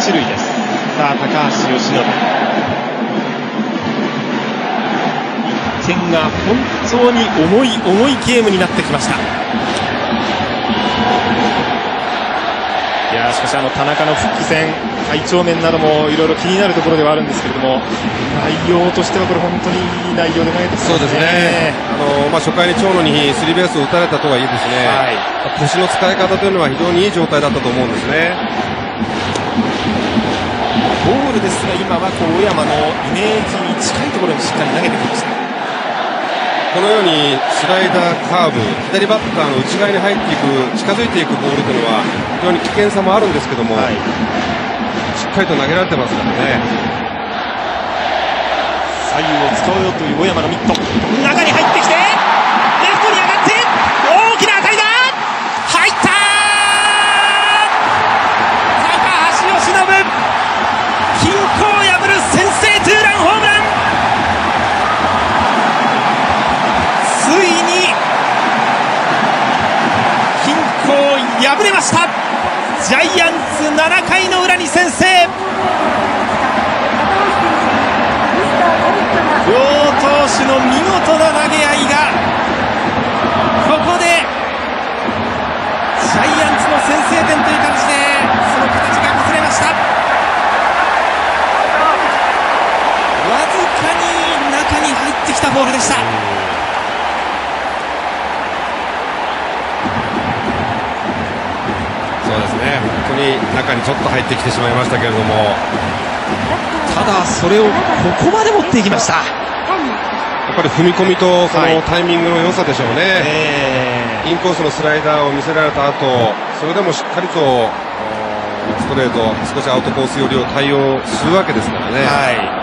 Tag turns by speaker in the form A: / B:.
A: 一塁です。さあ高橋由伸点が本当に重い重いゲームになってきました。いやしかしあの田中の復帰戦体調面などもいろいろ気になるところではあるんですけれども内容としてはこれ本当にいい内容で投げて
B: そうですね、あのまあ、初回に長野にスリーベースを打たれたとはいえですね、はい、腰の使い方というのは非常にいい状態だったと思うんですね。
A: ボールですが今はこう小山のイメージに近いところにしっかり投げてきました。
B: このようにスライダー、カーブ、左バッターの内側に入っていく、近づいていくボールというのは非常に危険さもあるんですけども、はい、しっかりと投げられてますからね。
A: 左右を使おうという小山のミット、中に入ってきて、破れました。ジャイアンツ7回の裏に先制。両投手の見事な投げ合いがここでジャイアンツの先制点という形でその形が崩れました。わずかに中に入ってきたボールでした。
B: 当に中にちょっと入ってきてしまいましたけれども。
A: ただそれをここまで持っていきました。
B: やっぱり踏み込みとそのタイミングの良さでしょうね、はい、インコースのスライダーを見せられた後それでもしっかりとストレート少しアウトコース寄りを対応するわけですからね、はい